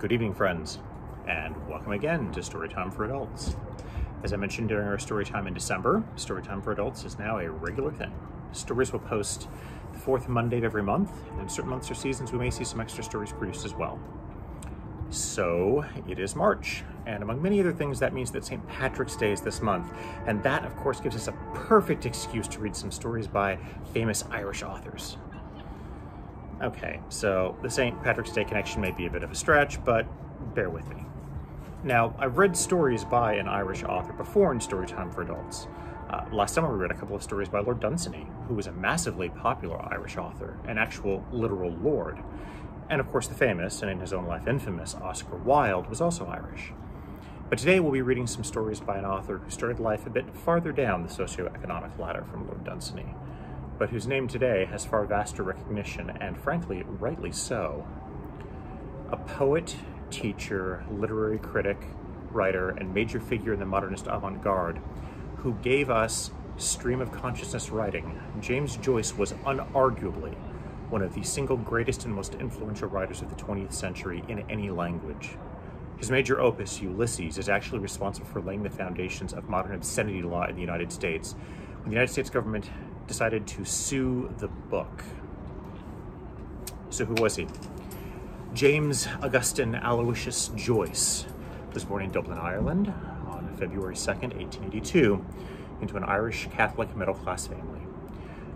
Good evening, friends, and welcome again to Storytime for Adults. As I mentioned during our Storytime in December, Storytime for Adults is now a regular thing. Stories will post the fourth Monday of every month, and in certain months or seasons, we may see some extra stories produced as well. So it is March, and among many other things, that means that St. Patrick's Day is this month, and that, of course, gives us a perfect excuse to read some stories by famous Irish authors. Okay, so the St. Patrick's Day connection may be a bit of a stretch, but bear with me. Now, I've read stories by an Irish author before in Storytime for Adults. Uh, last summer, we read a couple of stories by Lord Dunsany, who was a massively popular Irish author, an actual literal lord. And of course, the famous, and in his own life infamous, Oscar Wilde was also Irish. But today we'll be reading some stories by an author who started life a bit farther down the socioeconomic ladder from Lord Dunsany but whose name today has far vaster recognition, and frankly, rightly so. A poet, teacher, literary critic, writer, and major figure in the modernist avant garde, who gave us stream of consciousness writing, James Joyce was unarguably one of the single greatest and most influential writers of the 20th century in any language. His major opus, Ulysses, is actually responsible for laying the foundations of modern obscenity law in the United States, when the United States government decided to sue the book. So who was he? James Augustine Aloysius Joyce was born in Dublin, Ireland on February 2nd, 1882, into an Irish Catholic middle-class family.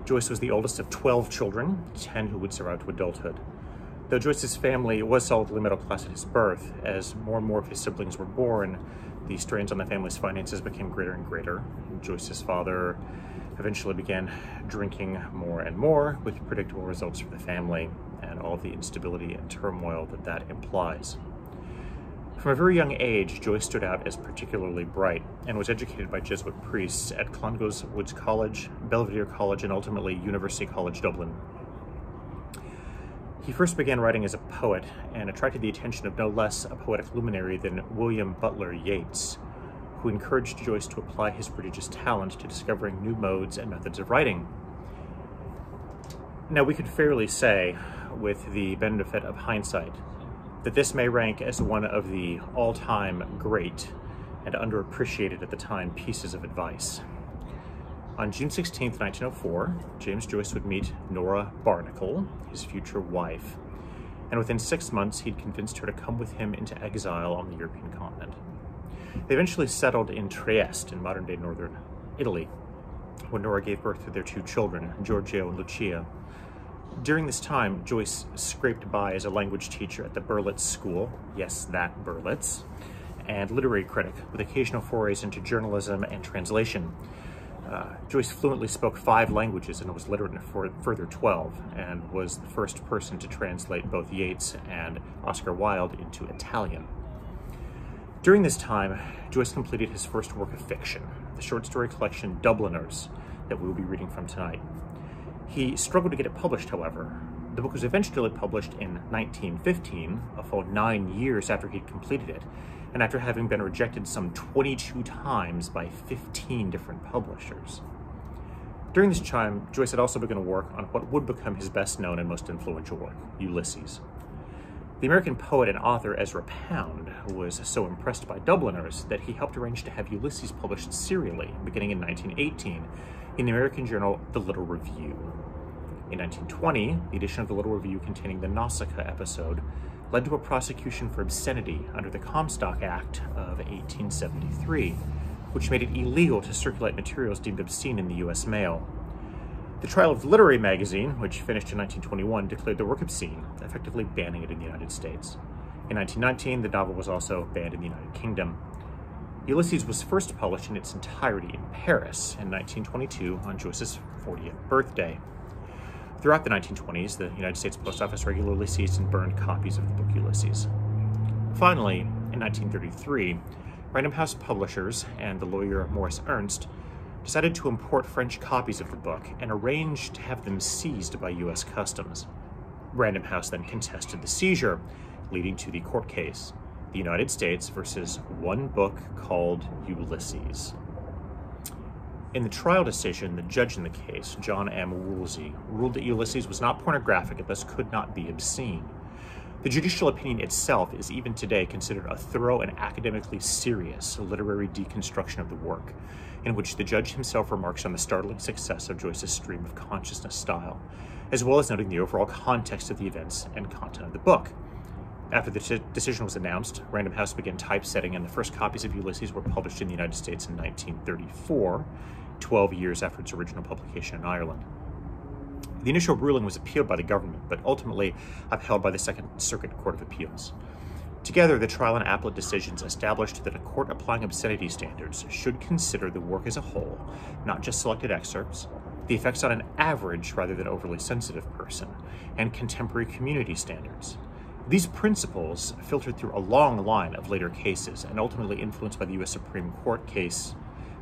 Joyce was the oldest of 12 children, 10 who would survive to adulthood. Though Joyce's family was solidly middle class at his birth, as more and more of his siblings were born, the strains on the family's finances became greater and greater. Joyce's father eventually began drinking more and more with predictable results for the family and all the instability and turmoil that that implies. From a very young age, Joyce stood out as particularly bright and was educated by Jesuit priests at Clongowes Woods College, Belvedere College, and ultimately University College Dublin. He first began writing as a poet and attracted the attention of no less a poetic luminary than William Butler Yeats, who encouraged Joyce to apply his prodigious talent to discovering new modes and methods of writing. Now, we could fairly say, with the benefit of hindsight, that this may rank as one of the all-time great and underappreciated at the time pieces of advice. On June 16, 1904, James Joyce would meet Nora Barnacle, his future wife, and within six months he'd convinced her to come with him into exile on the European continent. They eventually settled in Trieste in modern-day northern Italy, when Nora gave birth to their two children, Giorgio and Lucia. During this time, Joyce scraped by as a language teacher at the Berlitz School, yes, that Berlitz, and literary critic with occasional forays into journalism and translation. Uh, Joyce fluently spoke five languages and was literate in a further 12, and was the first person to translate both Yeats and Oscar Wilde into Italian. During this time, Joyce completed his first work of fiction, the short story collection Dubliners, that we will be reading from tonight. He struggled to get it published, however. The book was eventually published in 1915, a full nine years after he'd completed it, and after having been rejected some 22 times by 15 different publishers. During this time, Joyce had also begun to work on what would become his best known and most influential work, Ulysses. The American poet and author Ezra Pound was so impressed by Dubliners that he helped arrange to have Ulysses published serially beginning in 1918 in the American journal The Little Review. In 1920, the edition of The Little Review containing the Nausicaa episode led to a prosecution for obscenity under the Comstock Act of 1873, which made it illegal to circulate materials deemed obscene in the U.S. mail. The trial of literary magazine, which finished in 1921, declared the work obscene, effectively banning it in the United States. In 1919, the novel was also banned in the United Kingdom. Ulysses was first published in its entirety in Paris in 1922 on Joyce's 40th birthday. Throughout the 1920s, the United States Post Office regularly seized and burned copies of the book Ulysses. Finally, in 1933, Random House Publishers and the lawyer Morris Ernst decided to import French copies of the book and arranged to have them seized by U.S. Customs. Random House then contested the seizure, leading to the court case, the United States versus one book called Ulysses. In the trial decision, the judge in the case, John M. Woolsey, ruled that Ulysses was not pornographic and thus could not be obscene. The judicial opinion itself is even today considered a thorough and academically serious literary deconstruction of the work, in which the judge himself remarks on the startling success of Joyce's stream of consciousness style, as well as noting the overall context of the events and content of the book. After the decision was announced, Random House began typesetting, and the first copies of Ulysses were published in the United States in 1934, 12 years after its original publication in Ireland. The initial ruling was appealed by the government, but ultimately upheld by the Second Circuit Court of Appeals. Together, the trial and appellate decisions established that a court applying obscenity standards should consider the work as a whole, not just selected excerpts, the effects on an average rather than overly sensitive person, and contemporary community standards. These principles filtered through a long line of later cases and ultimately influenced by the U.S. Supreme Court case,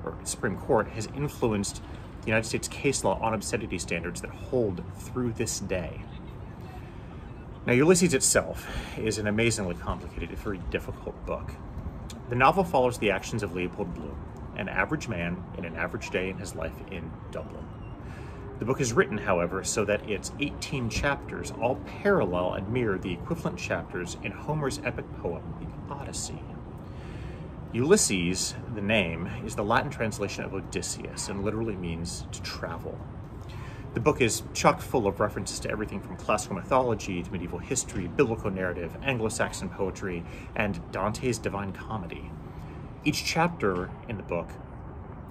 or Supreme Court, has influenced the United States case law on obscenity standards that hold through this day. Now, Ulysses itself is an amazingly complicated and very difficult book. The novel follows the actions of Leopold Bloom, an average man in an average day in his life in Dublin. The book is written, however, so that its 18 chapters all parallel and mirror the equivalent chapters in Homer's epic poem, The Odyssey. Ulysses, the name, is the Latin translation of Odysseus and literally means to travel. The book is chock full of references to everything from classical mythology to medieval history, biblical narrative, Anglo-Saxon poetry, and Dante's Divine Comedy. Each chapter in the book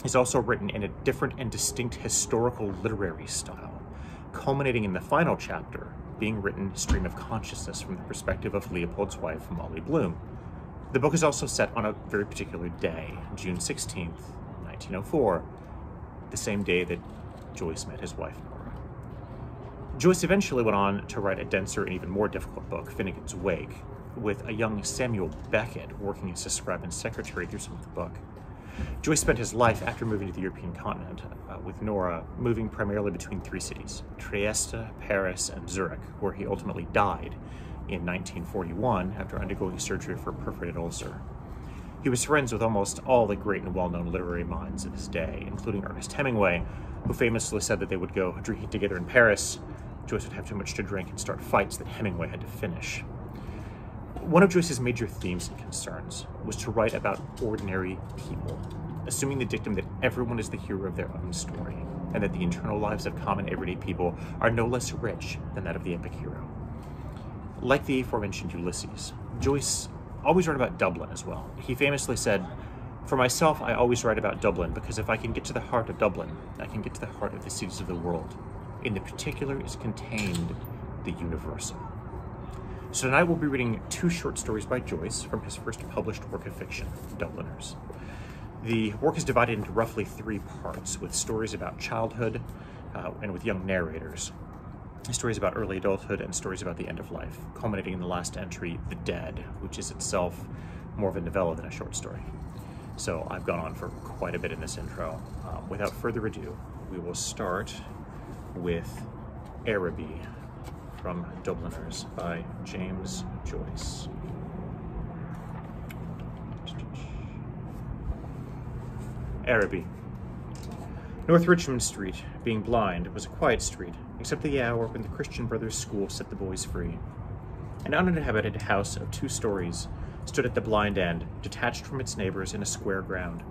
is also written in a different and distinct historical literary style, culminating in the final chapter being written stream of consciousness from the perspective of Leopold's wife, Molly Bloom. The book is also set on a very particular day, June 16th, 1904, the same day that Joyce met his wife, Nora. Joyce eventually went on to write a denser and even more difficult book, Finnegan's Wake, with a young Samuel Beckett working as a scribe and secretary through some of the book. Joyce spent his life after moving to the European continent uh, with Nora, moving primarily between three cities, Trieste, Paris, and Zurich, where he ultimately died in 1941 after undergoing surgery for a perforated ulcer. He was friends with almost all the great and well-known literary minds of his day, including Ernest Hemingway, who famously said that they would go drinking together in Paris. Joyce would have too much to drink and start fights that Hemingway had to finish. One of Joyce's major themes and concerns was to write about ordinary people, assuming the dictum that everyone is the hero of their own story, and that the internal lives of common everyday people are no less rich than that of the epic hero. Like the aforementioned Ulysses, Joyce always wrote about Dublin as well. He famously said, For myself, I always write about Dublin because if I can get to the heart of Dublin, I can get to the heart of the cities of the world. In the particular is contained the universal. So tonight we'll be reading two short stories by Joyce from his first published work of fiction, Dubliners. The work is divided into roughly three parts, with stories about childhood uh, and with young narrators stories about early adulthood, and stories about the end of life, culminating in the last entry, The Dead, which is itself more of a novella than a short story. So I've gone on for quite a bit in this intro. Um, without further ado, we will start with Araby from Dubliners by James Joyce. Araby. North Richmond Street, being blind, was a quiet street, except the hour when the Christian Brothers School set the boys free. An uninhabited house of two stories stood at the blind end, detached from its neighbors in a square ground.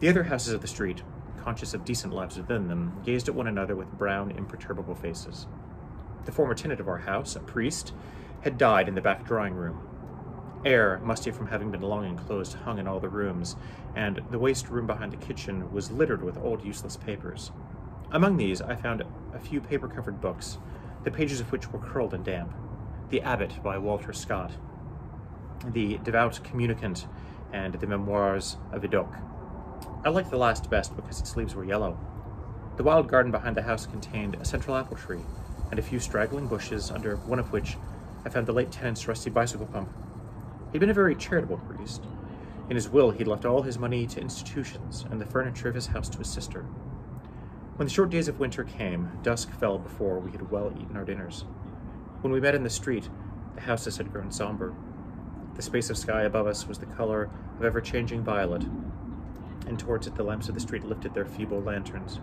The other houses of the street, conscious of decent lives within them, gazed at one another with brown, imperturbable faces. The former tenant of our house, a priest, had died in the back drawing room. Air, musty from having been long enclosed, hung in all the rooms, and the waste room behind the kitchen was littered with old useless papers. Among these, I found a few paper-covered books, the pages of which were curled and damp. The Abbot by Walter Scott, The Devout Communicant, and The Memoirs of Vidocq. I liked the last best because its leaves were yellow. The wild garden behind the house contained a central apple tree and a few straggling bushes, under one of which I found the late tenant's rusty bicycle pump. He'd been a very charitable priest. In his will, he'd left all his money to institutions and the furniture of his house to his sister. When the short days of winter came, dusk fell before we had well eaten our dinners. When we met in the street, the houses had grown somber. The space of sky above us was the color of ever-changing violet, and towards it the lamps of the street lifted their feeble lanterns.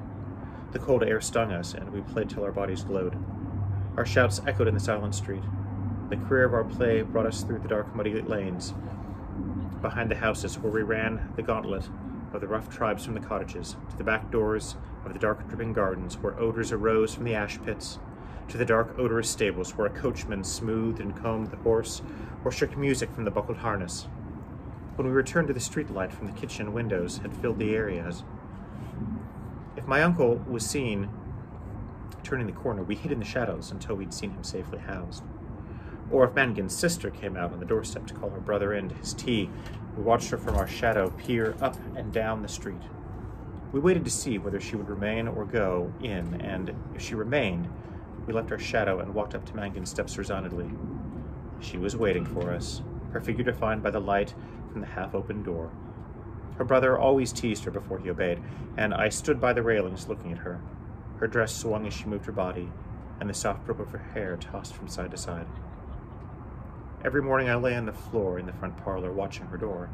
The cold air stung us, and we played till our bodies glowed. Our shouts echoed in the silent street. The career of our play brought us through the dark, muddy lanes, behind the houses where we ran the gauntlet of the rough tribes from the cottages, to the back doors of the dark, dripping gardens where odors arose from the ash pits, to the dark, odorous stables where a coachman smoothed and combed the horse or shook music from the buckled harness. When we returned to the street light from the kitchen windows had filled the areas. If my uncle was seen turning the corner, we hid in the shadows until we'd seen him safely housed. Or if Mangan's sister came out on the doorstep to call her brother in to his tea, we watched her from our shadow peer up and down the street. We waited to see whether she would remain or go in, and if she remained, we left our shadow and walked up to Mangan's steps resignedly. She was waiting for us, her figure defined by the light from the half-open door. Her brother always teased her before he obeyed, and I stood by the railings looking at her. Her dress swung as she moved her body, and the soft rope of her hair tossed from side to side. Every morning I lay on the floor in the front parlor watching her door.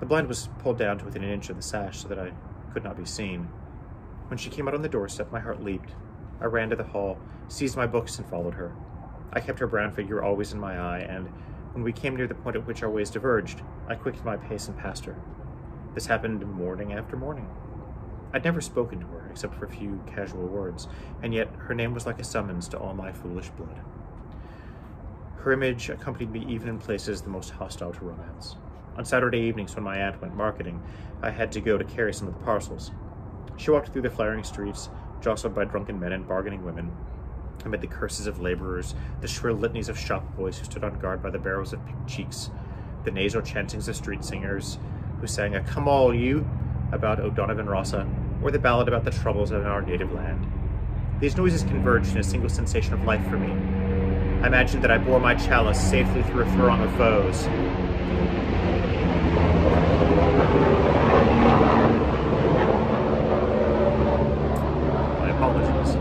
The blind was pulled down to within an inch of the sash so that I could not be seen. When she came out on the doorstep, my heart leaped. I ran to the hall, seized my books, and followed her. I kept her brown figure always in my eye, and when we came near the point at which our ways diverged, I quickened my pace and passed her. This happened morning after morning. I'd never spoken to her, except for a few casual words, and yet her name was like a summons to all my foolish blood. Her image accompanied me even in places the most hostile to romance. On Saturday evenings, when my aunt went marketing, I had to go to carry some of the parcels. She walked through the flaring streets, jostled by drunken men and bargaining women. Amid the curses of laborers, the shrill litanies of shop boys who stood on guard by the barrels of pink cheeks, the nasal chantings of street singers who sang a Come All You about O'Donovan Rossa, or the ballad about the troubles of our native land. These noises converged in a single sensation of life for me, I imagined that I bore my chalice safely through a throng of foes. My apologies.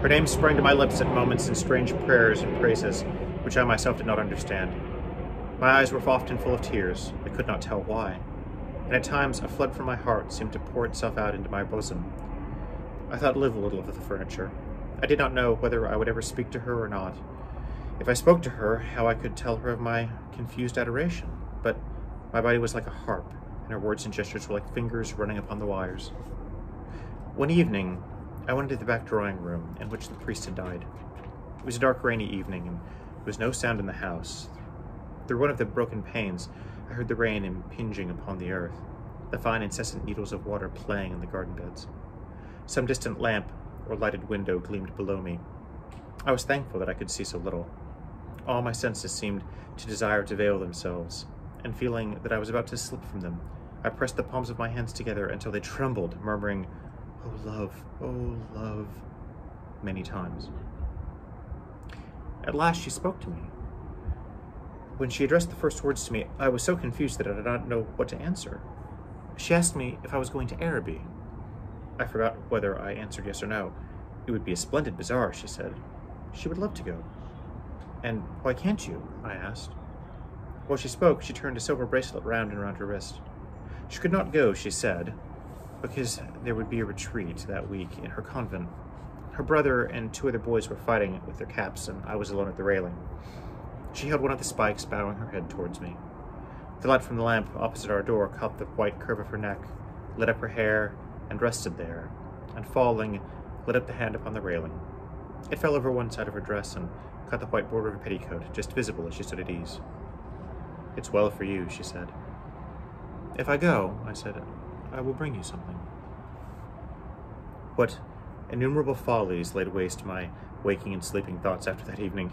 Her name sprang to my lips at moments in strange prayers and praises, which I myself did not understand. My eyes were often full of tears, I could not tell why, and at times a flood from my heart seemed to pour itself out into my bosom, I thought Liv a little of the furniture. I did not know whether I would ever speak to her or not. If I spoke to her, how I could tell her of my confused adoration. But my body was like a harp, and her words and gestures were like fingers running upon the wires. One evening, I went into the back drawing room in which the priest had died. It was a dark, rainy evening, and there was no sound in the house. Through one of the broken panes, I heard the rain impinging upon the earth, the fine, incessant needles of water playing in the garden beds. Some distant lamp or lighted window gleamed below me. I was thankful that I could see so little. All my senses seemed to desire to veil themselves, and feeling that I was about to slip from them, I pressed the palms of my hands together until they trembled, murmuring, Oh, love, oh, love, many times. At last she spoke to me. When she addressed the first words to me, I was so confused that I did not know what to answer. She asked me if I was going to Araby. I forgot whether I answered yes or no. It would be a splendid bazaar, she said. She would love to go. And why can't you? I asked. While she spoke, she turned a silver bracelet round and round her wrist. She could not go, she said, because there would be a retreat that week in her convent. Her brother and two other boys were fighting with their caps, and I was alone at the railing. She held one of the spikes, bowing her head towards me. The light from the lamp opposite our door caught the white curve of her neck, lit up her hair, and rested there, and falling, lit up the hand upon the railing. It fell over one side of her dress and cut the white border of her petticoat, just visible as she stood at ease. It's well for you, she said. If I go, I said, I will bring you something. What innumerable follies laid waste my waking and sleeping thoughts after that evening.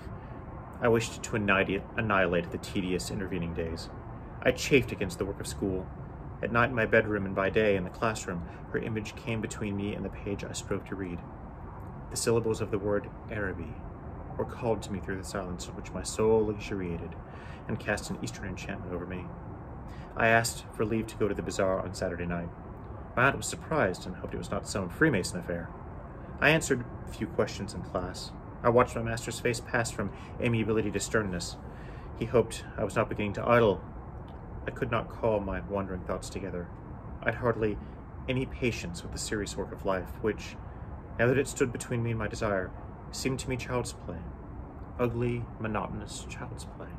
I wished to annihilate the tedious intervening days. I chafed against the work of school, at night in my bedroom and by day in the classroom, her image came between me and the page I strove to read. The syllables of the word Araby were called to me through the silence in which my soul luxuriated and cast an eastern enchantment over me. I asked for leave to go to the bazaar on Saturday night. My aunt was surprised and hoped it was not some Freemason affair. I answered a few questions in class. I watched my master's face pass from amiability to sternness. He hoped I was not beginning to idle I could not call my wandering thoughts together. I'd hardly any patience with the serious work of life, which, now that it stood between me and my desire, seemed to me child's play. Ugly, monotonous child's play.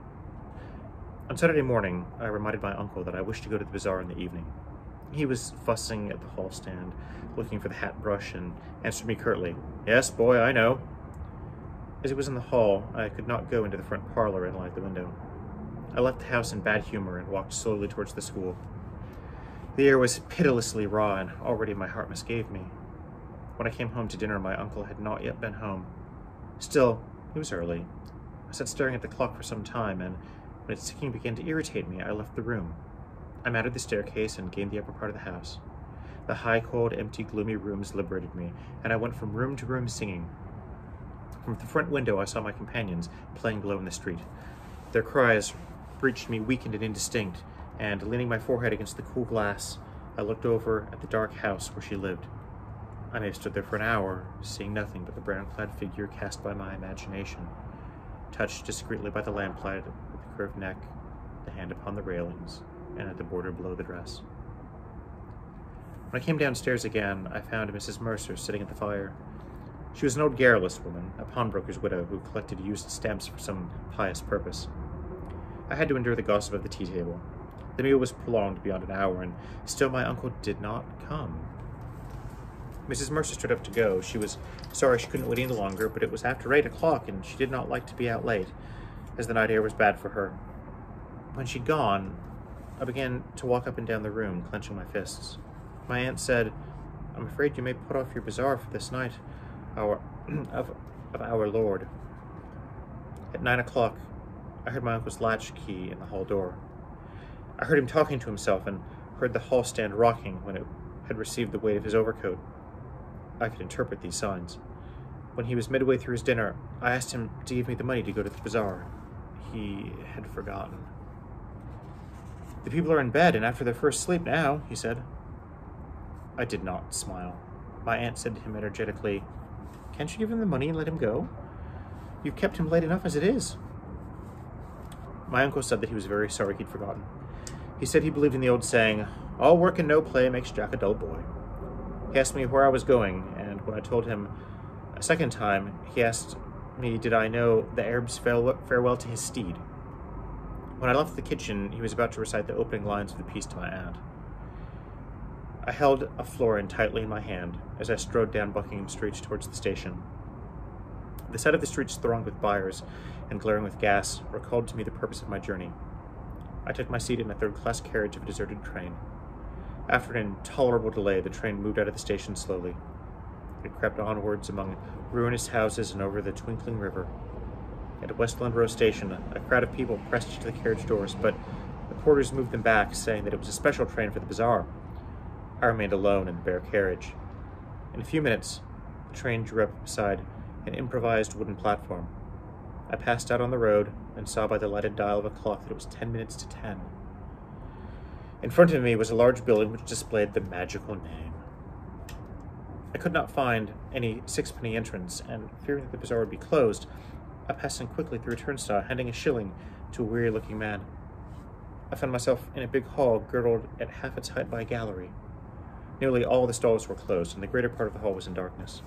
On Saturday morning, I reminded my uncle that I wished to go to the bazaar in the evening. He was fussing at the hall stand, looking for the hat brush, and answered me curtly, Yes, boy, I know. As he was in the hall, I could not go into the front parlor and light the window. I left the house in bad humor and walked slowly towards the school. The air was pitilessly raw, and already my heart misgave me. When I came home to dinner, my uncle had not yet been home. Still, it was early. I sat staring at the clock for some time, and when its ticking began to irritate me, I left the room. I mounted the staircase and gained the upper part of the house. The high, cold, empty, gloomy rooms liberated me, and I went from room to room singing. From the front window, I saw my companions playing below in the street. Their cries reached me weakened and indistinct, and leaning my forehead against the cool glass, I looked over at the dark house where she lived. I may have stood there for an hour, seeing nothing but the brown-clad figure cast by my imagination, touched discreetly by the lamplight with the curved neck, the hand upon the railings, and at the border below the dress. When I came downstairs again, I found Mrs. Mercer sitting at the fire. She was an old garrulous woman, a pawnbroker's widow who collected used stamps for some pious purpose. I had to endure the gossip of the tea table. The meal was prolonged beyond an hour, and still my uncle did not come. Mrs. Mercer stood up to go. She was sorry she couldn't wait any longer, but it was after eight o'clock, and she did not like to be out late, as the night air was bad for her. When she'd gone, I began to walk up and down the room, clenching my fists. My aunt said, I'm afraid you may put off your bazaar for this night, our of, of our Lord. At nine o'clock, I heard my uncle's latch key in the hall door. I heard him talking to himself and heard the hall stand rocking when it had received the weight of his overcoat. I could interpret these signs. When he was midway through his dinner, I asked him to give me the money to go to the bazaar. He had forgotten. The people are in bed and after their first sleep now, he said. I did not smile. My aunt said to him energetically, Can't you give him the money and let him go? You've kept him late enough as it is. My uncle said that he was very sorry he'd forgotten. He said he believed in the old saying, All work and no play makes Jack a dull boy. He asked me where I was going, and when I told him a second time, he asked me did I know the Arab's farewell to his steed. When I left the kitchen, he was about to recite the opening lines of the piece to my aunt. I held a florin tightly in my hand as I strode down Buckingham Street towards the station. The side of the streets thronged with buyers and glaring with gas recalled to me the purpose of my journey. I took my seat in a third-class carriage of a deserted train. After an intolerable delay, the train moved out of the station slowly. It crept onwards among ruinous houses and over the twinkling river. At Westland Row Station, a crowd of people pressed to the carriage doors, but the porters moved them back, saying that it was a special train for the bazaar. I remained alone in the bare carriage. In a few minutes, the train drew up beside an improvised wooden platform. I passed out on the road and saw by the lighted dial of a clock that it was ten minutes to ten. In front of me was a large building which displayed the magical name. I could not find any sixpenny entrance, and fearing that the bazaar would be closed, I passed in quickly through a turnstile, handing a shilling to a weary looking man. I found myself in a big hall girdled at half its height by a gallery. Nearly all the stalls were closed, and the greater part of the hall was in darkness.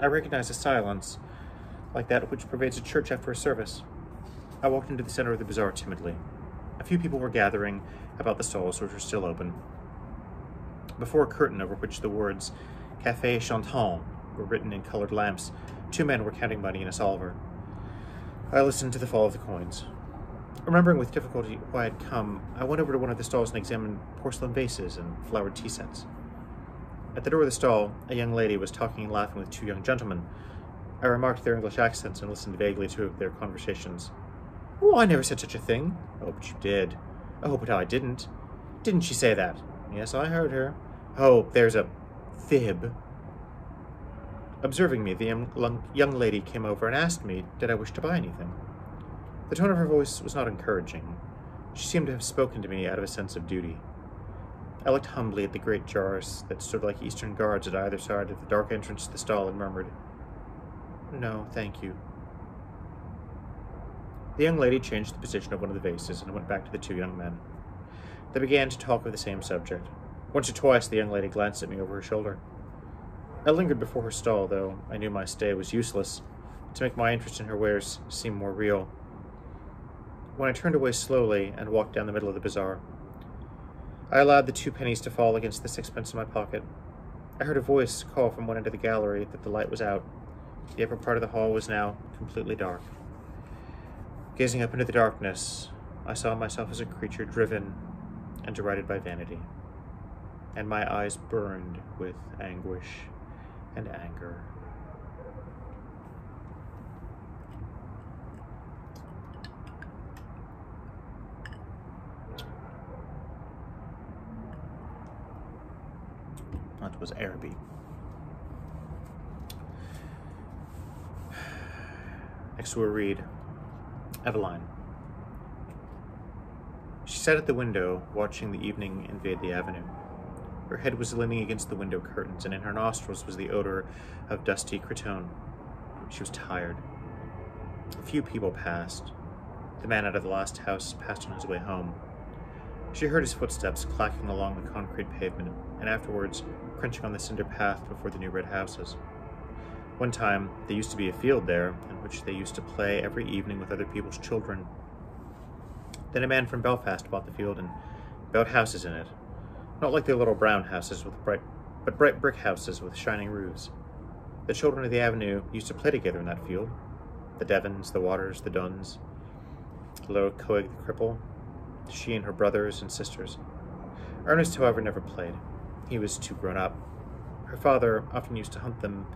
I recognized a silence like that which pervades a church after a service. I walked into the center of the bazaar timidly. A few people were gathering about the stalls which were still open. Before a curtain over which the words Café Chantant were written in colored lamps, two men were counting money in a salver. I listened to the fall of the coins. Remembering with difficulty why I had come, I went over to one of the stalls and examined porcelain vases and flowered tea sets. At the door of the stall, a young lady was talking and laughing with two young gentlemen. I remarked their English accents and listened vaguely to their conversations. Oh, I never said such a thing. Oh, but you did. Oh, but I didn't. Didn't she say that? Yes, I heard her. Oh, there's a fib. Observing me, the young lady came over and asked me, did I wish to buy anything? The tone of her voice was not encouraging. She seemed to have spoken to me out of a sense of duty. I looked humbly at the great jars that stood like eastern guards at either side of the dark entrance to the stall and murmured, No, thank you. The young lady changed the position of one of the vases and went back to the two young men. They began to talk of the same subject. Once or twice the young lady glanced at me over her shoulder. I lingered before her stall, though I knew my stay was useless, to make my interest in her wares seem more real. When I turned away slowly and walked down the middle of the bazaar, I allowed the two pennies to fall against the sixpence in my pocket. I heard a voice call from one end of the gallery that the light was out. The upper part of the hall was now completely dark. Gazing up into the darkness, I saw myself as a creature driven and derided by vanity, and my eyes burned with anguish and anger. That was Araby. Next to her read, Eveline. She sat at the window, watching the evening invade the avenue. Her head was leaning against the window curtains, and in her nostrils was the odor of dusty cretonne. She was tired. A few people passed. The man out of the last house passed on his way home. She heard his footsteps clacking along the concrete pavement, and afterwards crunching on the cinder path before the new red houses. One time, there used to be a field there in which they used to play every evening with other people's children. Then a man from Belfast bought the field and built houses in it. Not like the little brown houses with bright, but bright brick houses with shining roofs. The children of the avenue used to play together in that field. The Devons, the Waters, the Dunns, little Keogh the cripple, she and her brothers and sisters. Ernest, however, never played. He was too grown up. Her father often used to hunt them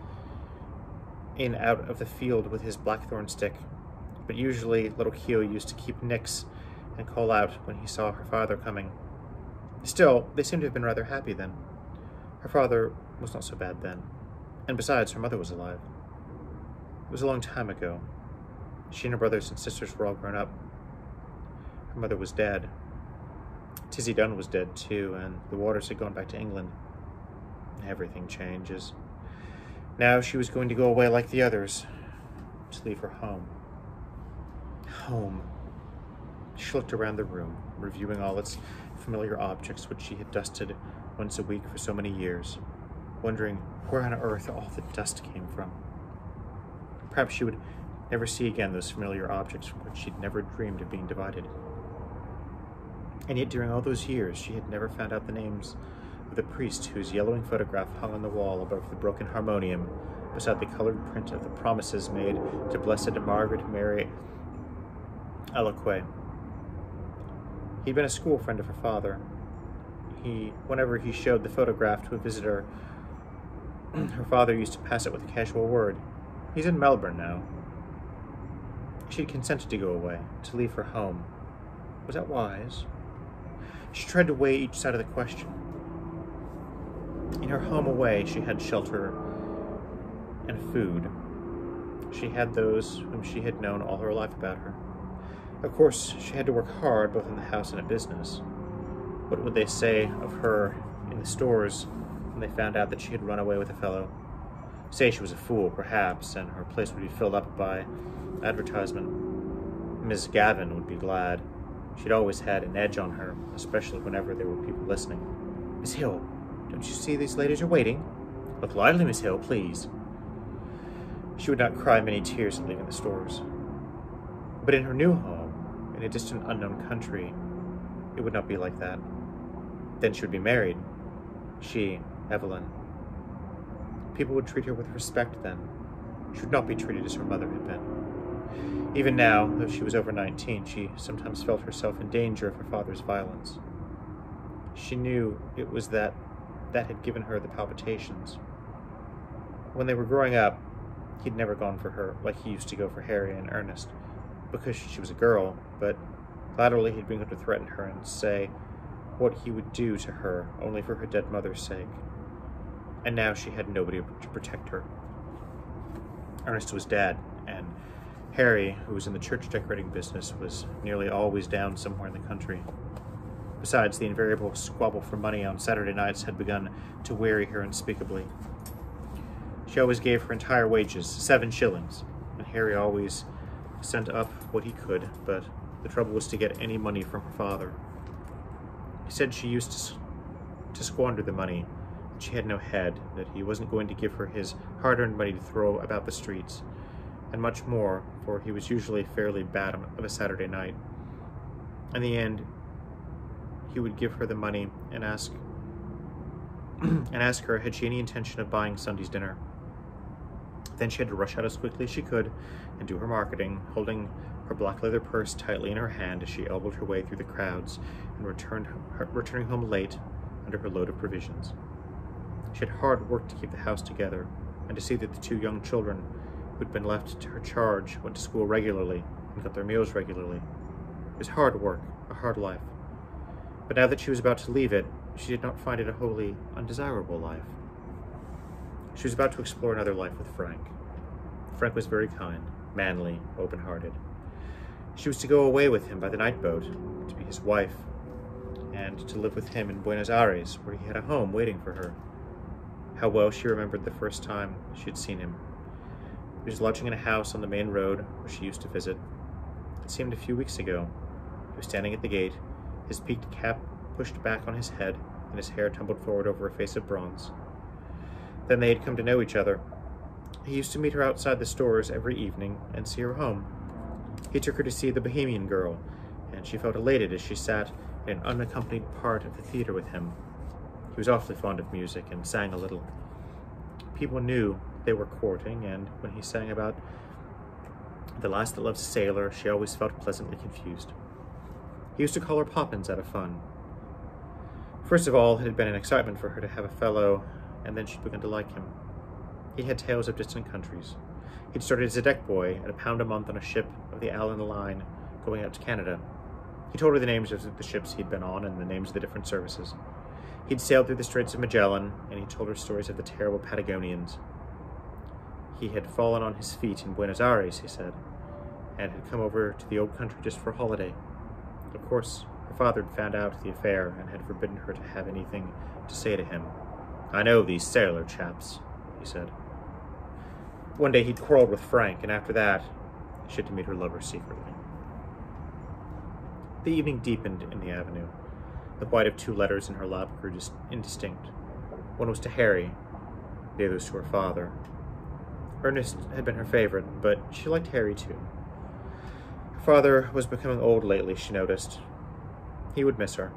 in out of the field with his blackthorn stick, but usually little Keogh used to keep nix and call out when he saw her father coming. Still, they seemed to have been rather happy then. Her father was not so bad then, and besides, her mother was alive. It was a long time ago. She and her brothers and sisters were all grown up. Her mother was dead, Tizzy Dunn was dead too, and the Waters had gone back to England. Everything changes. Now she was going to go away like the others, to leave her home. Home. She looked around the room, reviewing all its familiar objects which she had dusted once a week for so many years, wondering where on earth all the dust came from. Perhaps she would never see again those familiar objects from which she'd never dreamed of being divided. And yet, during all those years, she had never found out the names the priest whose yellowing photograph hung on the wall above the broken harmonium beside the colored print of the promises made to Blessed Margaret Mary Alacoque. He'd been a school friend of her father. He, whenever he showed the photograph to a visitor, her father used to pass it with a casual word. He's in Melbourne now. She had consented to go away, to leave her home. Was that wise? She tried to weigh each side of the question. In her home away, she had shelter and food. She had those whom she had known all her life about her. Of course, she had to work hard both in the house and at business. What would they say of her in the stores when they found out that she had run away with a fellow? Say she was a fool, perhaps, and her place would be filled up by advertisement. Miss Gavin would be glad. She'd always had an edge on her, especially whenever there were people listening. Miss Hill, don't you see these ladies are waiting? Look lively, Miss Hill, please. She would not cry many tears at leaving the stores. But in her new home, in a distant unknown country, it would not be like that. Then she would be married. She, Eveline. People would treat her with respect then. She would not be treated as her mother had been. Even now, though she was over 19, she sometimes felt herself in danger of her father's violence. She knew it was that that had given her the palpitations. When they were growing up, he'd never gone for her like he used to go for Harry and Ernest, because she was a girl, but latterly he'd begun to threaten her and say what he would do to her only for her dead mother's sake. And now she had nobody to protect her. Ernest was dead, and Harry, who was in the church decorating business, was nearly always down somewhere in the country. Besides, the invariable squabble for money on Saturday nights had begun to weary her unspeakably. She always gave her entire wages, seven shillings, and Harry always sent up what he could, but the trouble was to get any money from her father. He said she used to, to squander the money that she had no head, that he wasn't going to give her his hard-earned money to throw about the streets, and much more, for he was usually fairly bad of a Saturday night. In the end, he would give her the money and ask and ask her had she any intention of buying Sunday's dinner. Then she had to rush out as quickly as she could and do her marketing, holding her black leather purse tightly in her hand as she elbowed her way through the crowds and returned, returning home late under her load of provisions. She had hard work to keep the house together and to see that the two young children who had been left to her charge went to school regularly and got their meals regularly. It was hard work, a hard life. But now that she was about to leave it, she did not find it a wholly undesirable life. She was about to explore another life with Frank. Frank was very kind, manly, open-hearted. She was to go away with him by the night boat, to be his wife, and to live with him in Buenos Aires, where he had a home waiting for her. How well she remembered the first time she had seen him. He was lodging in a house on the main road where she used to visit. It seemed a few weeks ago. He was standing at the gate, his peaked cap pushed back on his head, and his hair tumbled forward over a face of bronze. Then they had come to know each other. He used to meet her outside the stores every evening and see her home. He took her to see The Bohemian Girl, and she felt elated as she sat in an unaccompanied part of the theater with him. He was awfully fond of music and sang a little. People knew they were courting, and when he sang about the lass that loves a sailor, she always felt pleasantly confused. He used to call her Poppens out of fun. First of all, it had been an excitement for her to have a fellow and then she'd begun to like him. He had tales of distant countries. He'd started as a deck boy at a pound a month on a ship of the Allen Line going out to Canada. He told her the names of the ships he'd been on and the names of the different services. He'd sailed through the Straits of Magellan, and he told her stories of the terrible Patagonians. He had fallen on his feet in Buenos Aires, he said, and had come over to the old country just for a holiday. Of course, her father had found out the affair and had forbidden her to have anything to say to him. I know these sailor chaps, he said. One day he'd quarreled with Frank, and after that, she had to meet her lover secretly. The evening deepened in the avenue. The white of two letters in her lap grew indistinct. One was to Harry, the other was to her father. Ernest had been her favorite, but she liked Harry too. Her father was becoming old lately, she noticed. He would miss her.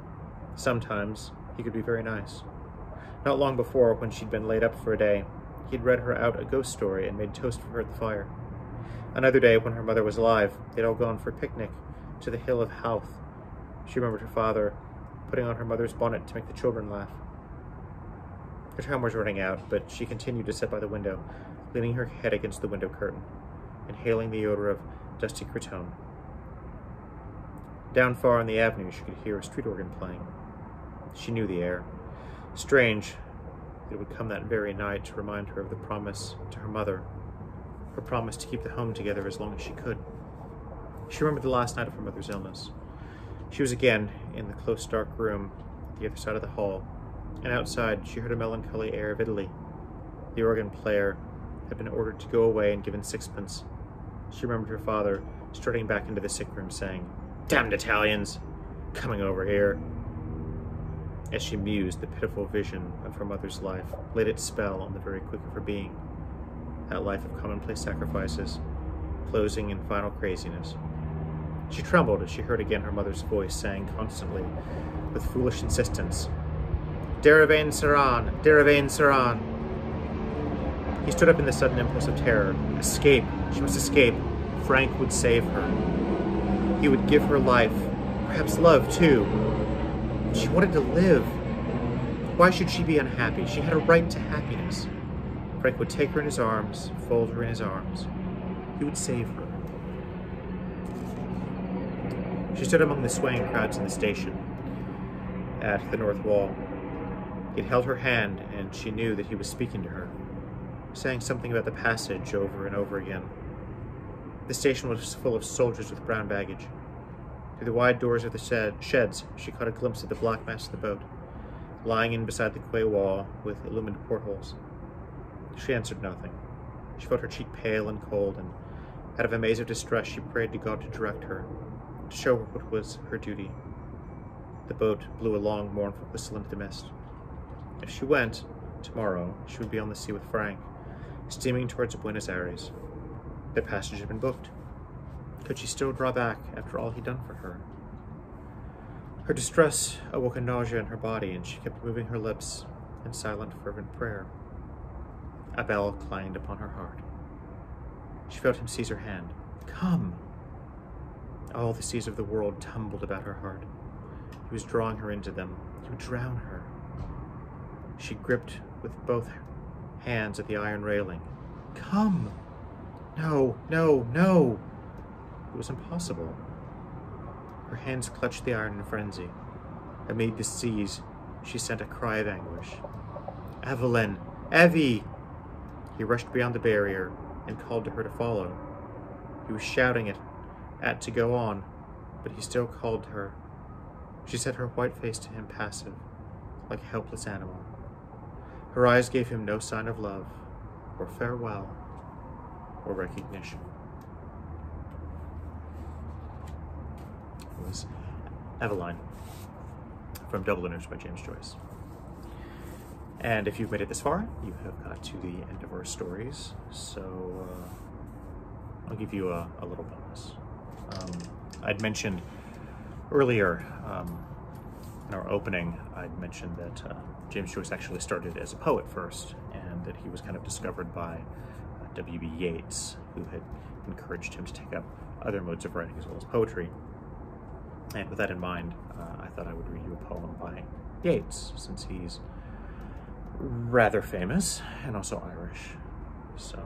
Sometimes he could be very nice. Not long before, when she'd been laid up for a day, he'd read her out a ghost story and made toast for her at the fire. Another day, when her mother was alive, they'd all gone for a picnic to the hill of Howth. She remembered her father putting on her mother's bonnet to make the children laugh. Her time was running out, but she continued to sit by the window, leaning her head against the window curtain, inhaling the odor of dusty cretonne. Down far on the avenue, she could hear a street organ playing. She knew the air. Strange that it would come that very night to remind her of the promise to her mother, her promise to keep the home together as long as she could. She remembered the last night of her mother's illness. She was again in the close dark room at the other side of the hall, and outside she heard a melancholy air of Italy. The organ player had been ordered to go away and given sixpence. She remembered her father strutting back into the sick room saying, Damned Italians! Coming over here, as she mused, the pitiful vision of her mother's life laid its spell on the very quick of her being. That life of commonplace sacrifices, closing in final craziness. She trembled as she heard again her mother's voice saying constantly, with foolish insistence, Derevaun Seraun! Derevaun Seraun! He stood up in the sudden impulse of terror. Escape! She must escape! Frank would save her. He would give her life, perhaps love too, she wanted to live. Why should she be unhappy? She had a right to happiness. Frank would take her in his arms, fold her in his arms. He would save her. She stood among the swaying crowds in the station at the north wall. He had held her hand, and she knew that he was speaking to her, saying something about the passage over and over again. The station was full of soldiers with brown baggage. Through the wide doors of the sheds, she caught a glimpse of the black mass of the boat, lying in beside the quay wall with illumined portholes. She answered nothing. She felt her cheek pale and cold, and out of a maze of distress she prayed to God to direct her, to show her what was her duty. The boat blew a long, mournful whistle into the mist. If she went, Tomorrow, she would be on the sea with Frank, steaming towards Buenos Aires. Their passage had been booked. Could she still draw back after all he'd done for her? Her distress awoke a nausea in her body, and she kept moving her lips in silent, fervent prayer. A bell clanged upon her heart. She felt him seize her hand. Come! All the seas of the world tumbled about her heart. He was drawing her into them. He would drown her. She gripped with both hands at the iron railing. Come! No, no, no! It was impossible. Her hands clutched the iron in frenzy. Amid the seas, she sent a cry of anguish. Eveline! Evvy! He rushed beyond the barrier and called to her to follow. He was shouting at, at to go on, but he still called to her. She set her white face to him passive, like a helpless animal. Her eyes gave him no sign of love, or farewell, or recognition. It was Eveline from Dubliners by James Joyce. And if you've made it this far, you have got to the end of our stories. So uh, I'll give you a, a little bonus. Um, I'd mentioned earlier um, in our opening, I'd mentioned that uh, James Joyce actually started as a poet first, and that he was kind of discovered by W.B. Yeats, who had encouraged him to take up other modes of writing as well as poetry. And with that in mind, uh, I thought I would read you a poem by Yeats, since he's rather famous and also Irish. So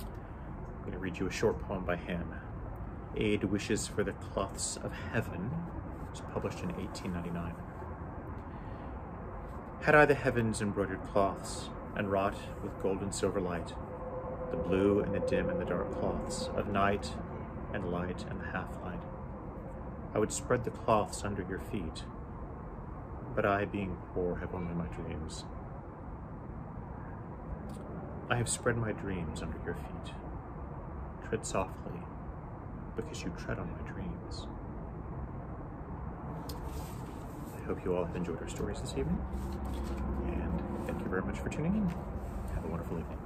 I'm going to read you a short poem by him. Aedh Wishes for the Cloths of Heaven. It was published in 1899. Had I the heavens embroidered cloths, and wrought with gold and silver light, the blue and the dim and the dark cloths of night and light and the half light, I would spread the cloths under your feet. But I, being poor, have only my dreams. I have spread my dreams under your feet. Tread softly, because you tread on my dreams. I hope you all have enjoyed our stories this evening, and thank you very much for tuning in. Have a wonderful evening.